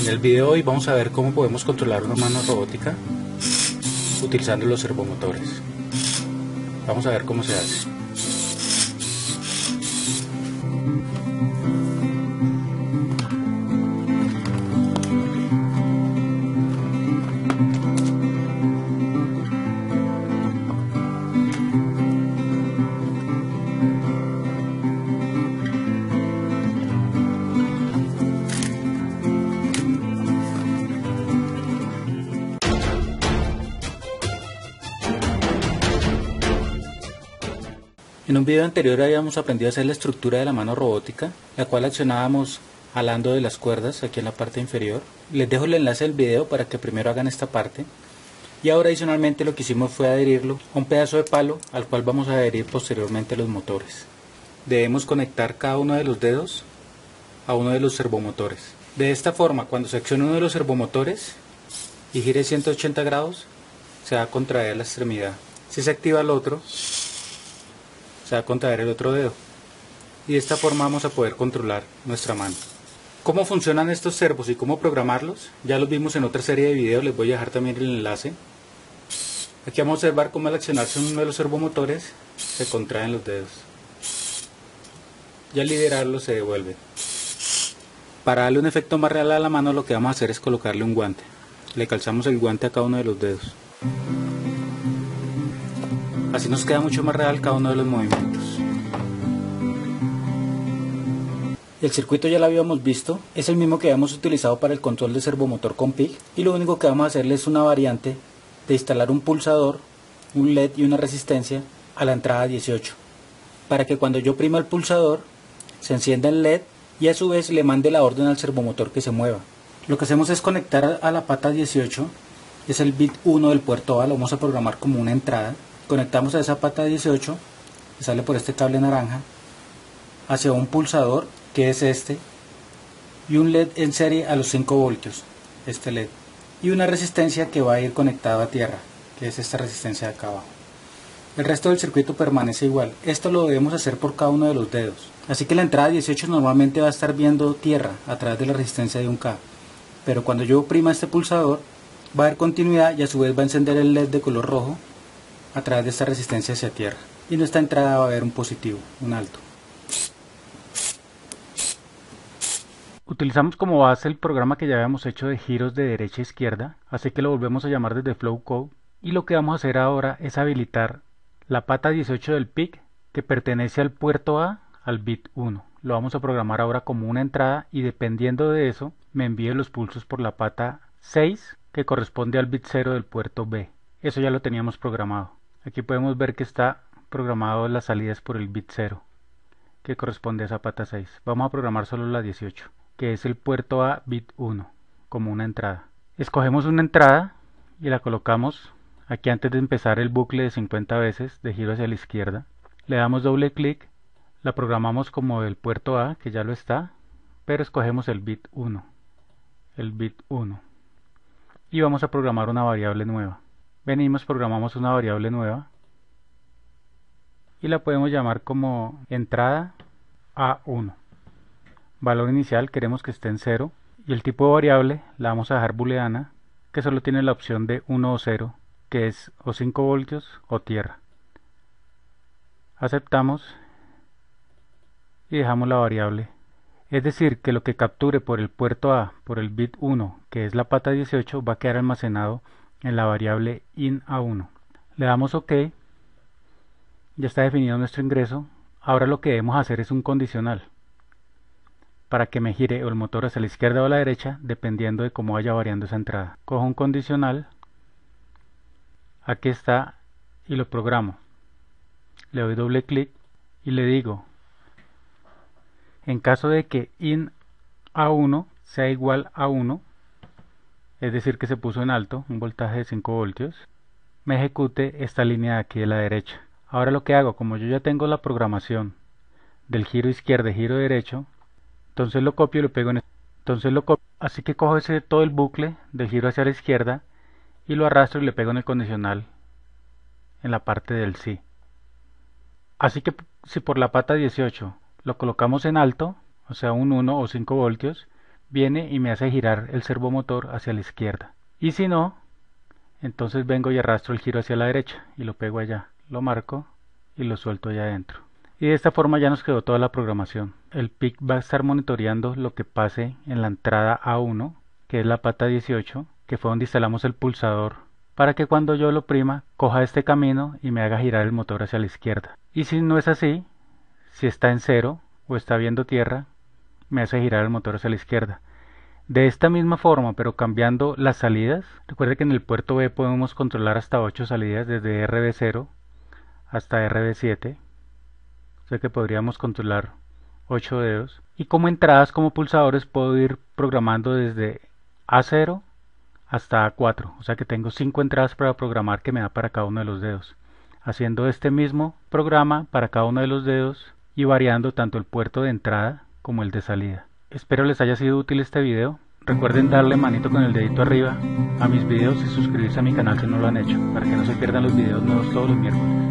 En el video de hoy vamos a ver cómo podemos controlar una mano robótica utilizando los servomotores. Vamos a ver cómo se hace. En un video anterior habíamos aprendido a hacer la estructura de la mano robótica, la cual accionábamos alando de las cuerdas aquí en la parte inferior. Les dejo el enlace del video para que primero hagan esta parte. Y ahora adicionalmente lo que hicimos fue adherirlo a un pedazo de palo al cual vamos a adherir posteriormente los motores. Debemos conectar cada uno de los dedos a uno de los servomotores. De esta forma, cuando se accione uno de los servomotores y gire 180 grados, se va a contraer la extremidad. Si se activa el otro, se va a contraer el otro dedo. Y de esta forma vamos a poder controlar nuestra mano. ¿Cómo funcionan estos servos y cómo programarlos? Ya los vimos en otra serie de videos, les voy a dejar también el enlace. Aquí vamos a observar cómo al accionarse uno de los servomotores se contraen los dedos. Y al liberarlo se devuelve. Para darle un efecto más real a la mano lo que vamos a hacer es colocarle un guante. Le calzamos el guante a cada uno de los dedos. Así nos queda mucho más real cada uno de los movimientos. El circuito ya lo habíamos visto, es el mismo que habíamos utilizado para el control de servomotor con PIC y lo único que vamos a hacerle es una variante de instalar un pulsador, un LED y una resistencia a la entrada 18 para que cuando yo prima el pulsador se encienda el LED y a su vez le mande la orden al servomotor que se mueva. Lo que hacemos es conectar a la pata 18, es el bit 1 del puerto A, lo vamos a programar como una entrada conectamos a esa pata 18 que sale por este cable naranja hacia un pulsador que es este y un LED en serie a los 5 voltios este LED y una resistencia que va a ir conectada a tierra que es esta resistencia de acá abajo. El resto del circuito permanece igual. Esto lo debemos hacer por cada uno de los dedos. Así que la entrada 18 normalmente va a estar viendo tierra a través de la resistencia de un K. Pero cuando yo oprima este pulsador va a haber continuidad y a su vez va a encender el LED de color rojo a través de esta resistencia hacia tierra y en esta entrada va a haber un positivo, un alto. Utilizamos como base el programa que ya habíamos hecho de giros de derecha a izquierda, así que lo volvemos a llamar desde Flow Code y lo que vamos a hacer ahora es habilitar la pata 18 del PIC que pertenece al puerto A al bit 1. Lo vamos a programar ahora como una entrada y dependiendo de eso me envíe los pulsos por la pata 6 que corresponde al bit 0 del puerto B. Eso ya lo teníamos programado. Aquí podemos ver que está programado las salidas por el bit 0 que corresponde a esa pata 6. Vamos a programar solo la 18 que es el puerto A bit 1 como una entrada. Escogemos una entrada y la colocamos aquí antes de empezar el bucle de 50 veces de giro hacia la izquierda. Le damos doble clic, la programamos como el puerto A que ya lo está, pero escogemos el bit 1, el bit 1 y vamos a programar una variable nueva venimos, programamos una variable nueva y la podemos llamar como entrada A1. Valor inicial queremos que esté en 0 y el tipo de variable la vamos a dejar booleana que solo tiene la opción de 1 o 0 que es o 5 voltios o tierra. Aceptamos y dejamos la variable. Es decir, que lo que capture por el puerto A, por el bit 1, que es la pata 18, va a quedar almacenado en la variable in a 1. Le damos OK. Ya está definido nuestro ingreso. Ahora lo que debemos hacer es un condicional para que me gire el motor hacia la izquierda o a la derecha dependiendo de cómo vaya variando esa entrada. Cojo un condicional, aquí está y lo programo. Le doy doble clic y le digo, en caso de que in a1 sea igual a 1, es decir que se puso en alto, un voltaje de 5 voltios, me ejecute esta línea de aquí de la derecha. Ahora lo que hago, como yo ya tengo la programación del giro izquierdo y giro derecho, entonces lo copio y lo pego en entonces lo copio, así que cojo ese todo el bucle del giro hacia la izquierda y lo arrastro y le pego en el condicional en la parte del sí. Así que si por la pata 18 lo colocamos en alto, o sea un 1 o 5 voltios, viene y me hace girar el servomotor hacia la izquierda. Y si no, entonces vengo y arrastro el giro hacia la derecha y lo pego allá, lo marco y lo suelto allá adentro. Y de esta forma ya nos quedó toda la programación. El PIC va a estar monitoreando lo que pase en la entrada A1, que es la pata 18, que fue donde instalamos el pulsador, para que cuando yo lo prima coja este camino y me haga girar el motor hacia la izquierda. Y si no es así, si está en cero o está viendo tierra, me hace girar el motor hacia la izquierda. De esta misma forma, pero cambiando las salidas, recuerde que en el puerto B podemos controlar hasta 8 salidas desde RB0 hasta RB7 que podríamos controlar 8 dedos. Y como entradas como pulsadores puedo ir programando desde A0 hasta A4. O sea que tengo 5 entradas para programar que me da para cada uno de los dedos. Haciendo este mismo programa para cada uno de los dedos y variando tanto el puerto de entrada como el de salida. Espero les haya sido útil este video. Recuerden darle manito con el dedito arriba a mis videos y suscribirse a mi canal si no lo han hecho, para que no se pierdan los videos nuevos todos los miércoles.